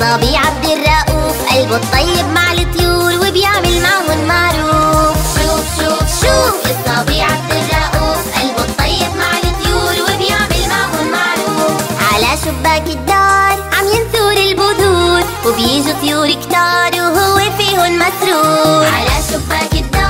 صبي عبد الرؤوف قلبه الطيب مع الطيور وبيعمل معهم معروف. شوف شوف شوف الصبي عبد الرؤوف قلبه الطيب مع الطيور وبيعمل معهم معروف. على شباك الدار عم ينثور البذور وبيجوا طيور كتار وهو فيهم مسرور. على شباك الدار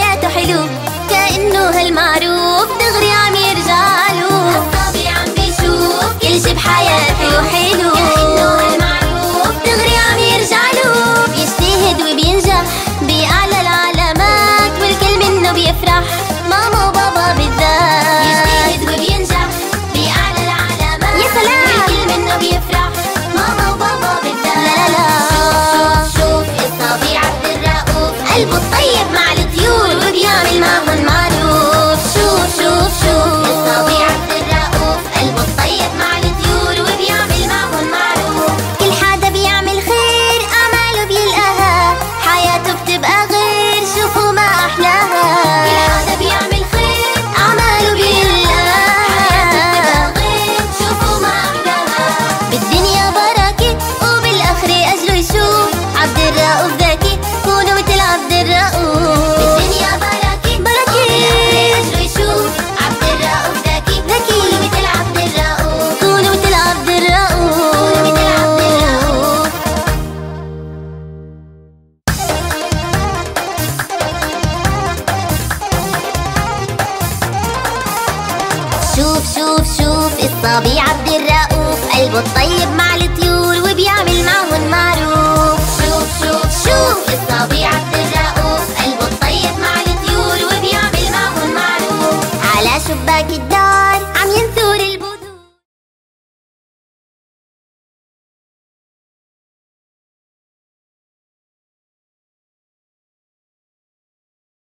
شوف شوف شوف الصبي عبد الرؤوف قلبه الطيب مع الطيور وبيعمل معهم معروف. شوف شوف شوف الصبي عبد الرؤوف قلبه الطيب مع الطيور وبيعمل معهم معروف. على شباك الدنيا